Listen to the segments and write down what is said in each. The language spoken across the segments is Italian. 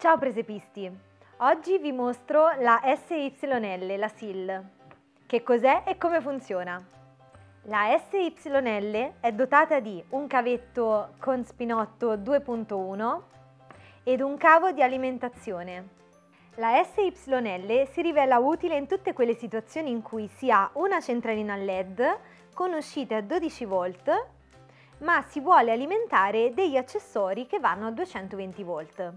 Ciao presepisti! Oggi vi mostro la SYL, la SIL. Che cos'è e come funziona? La SYL è dotata di un cavetto con spinotto 2.1 ed un cavo di alimentazione. La SYL si rivela utile in tutte quelle situazioni in cui si ha una centralina LED con uscite a 12 volt ma si vuole alimentare degli accessori che vanno a 220 volt.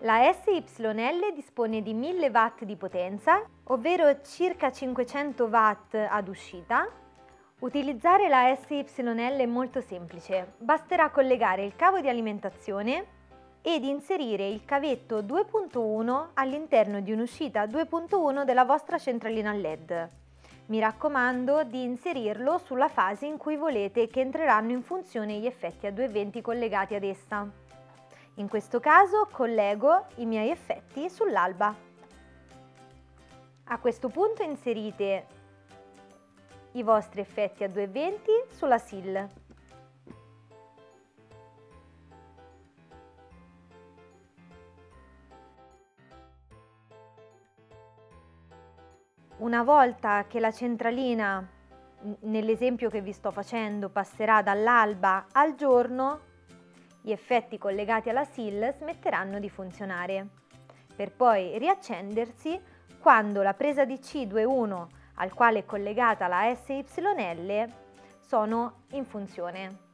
La SYL dispone di 1000 watt di potenza, ovvero circa 500 watt ad uscita. Utilizzare la SYL è molto semplice, basterà collegare il cavo di alimentazione ed inserire il cavetto 2.1 all'interno di un'uscita 2.1 della vostra centralina LED. Mi raccomando di inserirlo sulla fase in cui volete che entreranno in funzione gli effetti a 220 collegati ad essa. In questo caso collego i miei effetti sull'alba. A questo punto inserite i vostri effetti a 220 sulla SIL. Una volta che la centralina, nell'esempio che vi sto facendo, passerà dall'alba al giorno, gli effetti collegati alla SIL smetteranno di funzionare, per poi riaccendersi quando la presa DC21 al quale è collegata la SYL sono in funzione.